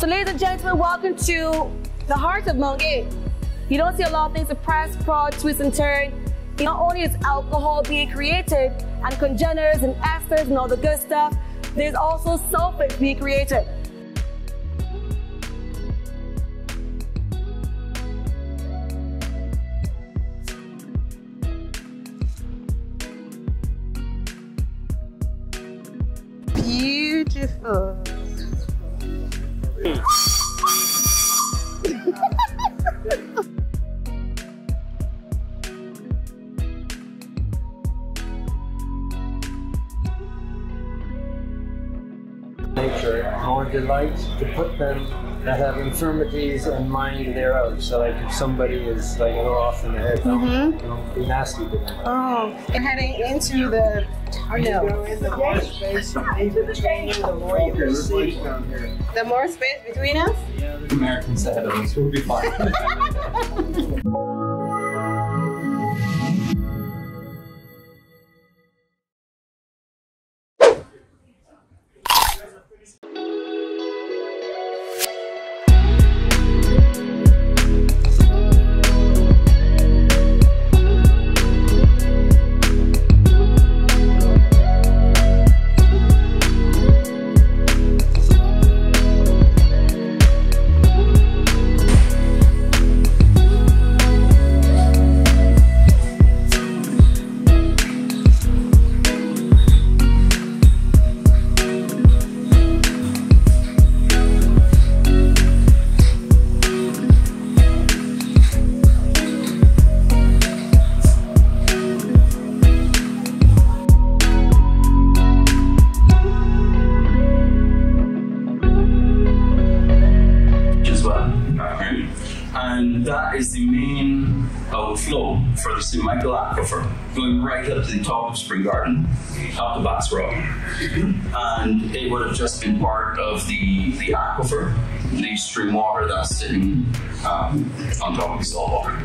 So ladies and gentlemen, welcome to the heart of Mount Gay. You don't see a lot of things to press, prod, twist and turn. Not only is alcohol being created and congeners and esters and all the good stuff, there's also sulfates being created. Beautiful. Delight to put them that have infirmities and mind thereof. So like if somebody is like a little off in the head, don't, don't mm-hmm. be nasty to them. Oh, we're heading into the oh, tunnel. the more space into the training, the more you see. The more space between us? Americans ahead of us, we'll be fine. for. Michael Aquifer, going right up to the top of Spring Garden, up to Batts Rock. And it would have just been part of the, the aquifer, the stream water that's sitting um, on top of the salt water.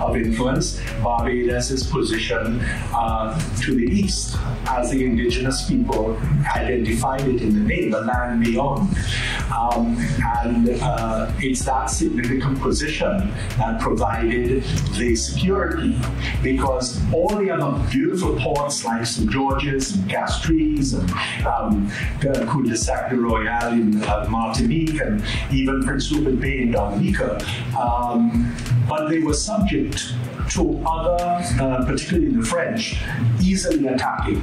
of influence, Barbados' position uh, to the east as the indigenous people identified it in the name, the land beyond. Um, and uh, it's that significant position that provided the security because all the other beautiful ports like St. George's and Castries and um, Cul-de-Sac de Royal in uh, Martinique and even Prince Rupert Bay in Dominica, um, but they were subject to other, uh, particularly the French, easily attacking.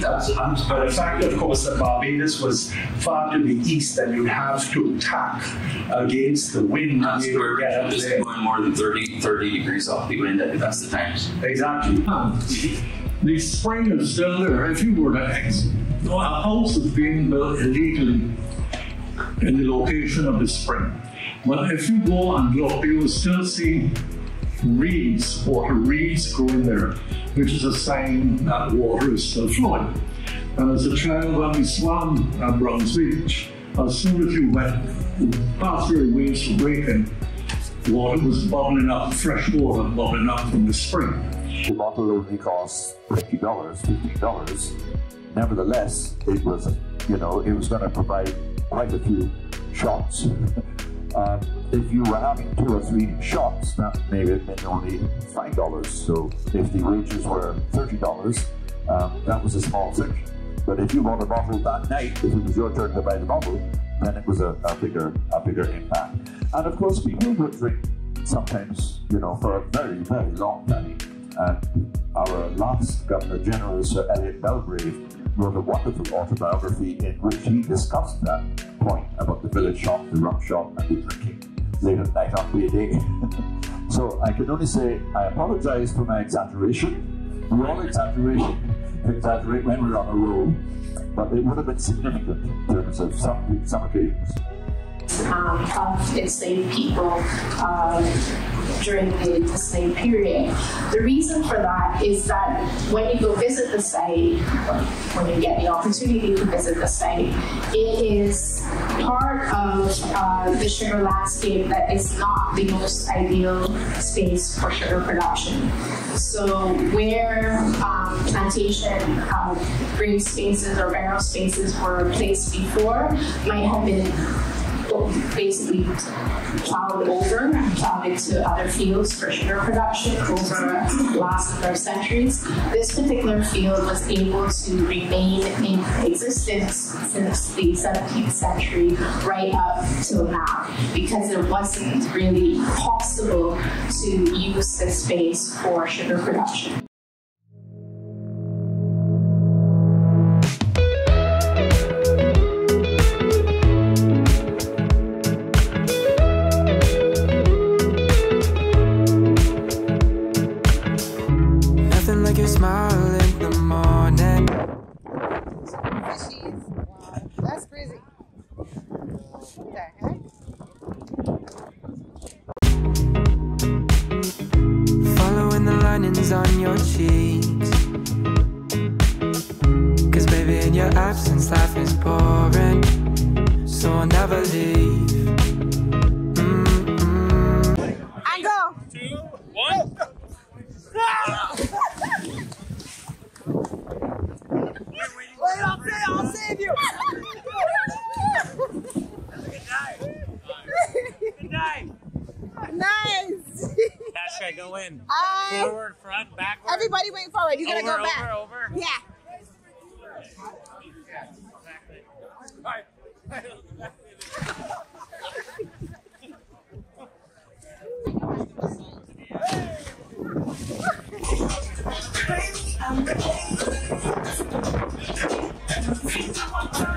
That's, that's But the fact, of course, that Barbados was far to the east and you'd have to attack against the wind to that's be able to where get up just there. going more than 30, 30 degrees off the wind at that's the times. Exactly. The spring is still there. If you were to exit, a house is being built illegally in the location of the spring. But if you go and look, you will still see reeds, water reeds grow in there, which is a sign that water is still flowing. And as a child, when we swam at Brownes Beach, as soon as you went past where the waves were breaking, water was bubbling up, fresh water bubbling up from the spring. the bottle only cost fifty dollars, $50. Nevertheless, it was, you know, it was going to provide quite a few shots. um, if you were having two or three shots, that maybe it meant only five dollars. So if the wages were thirty dollars, um, that was a small section. But if you bought a bottle that night, if it was your turn to buy the bottle, then it was a, a bigger, a bigger impact. And of course, people would drink sometimes, you know, for a very, very long time. And our last Governor General, Sir Elliott Belgrave, wrote a wonderful autobiography in which he discussed that point about the village shop, the rum shop, and the drinking late at night on day. so I can only say I apologize for my exaggeration. We all exaggerate, exaggerate when we're on a roll, but it would have been significant in terms of some, some occasions. Um, of enslaved people um, during the, the slave period. The reason for that is that when you go visit the site, when you get the opportunity to visit the site, it is part of uh, the sugar landscape that is not the most ideal space for sugar production. So where um, plantation um, grave spaces or barrel spaces were placed before might have been basically plowed over, and plowed into other fields for sugar production over the last number of centuries. This particular field was able to remain in existence since the 17th century right up till now because it wasn't really possible to use this space for sugar production. Linings on your cheeks. Cause baby, in your absence, life is boring. So I'll never leave. Hashtag go in. I- Forward, front, backward. Everybody wait forward. You gotta Over, go back. over, over. Yeah.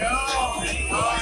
Oh, oh.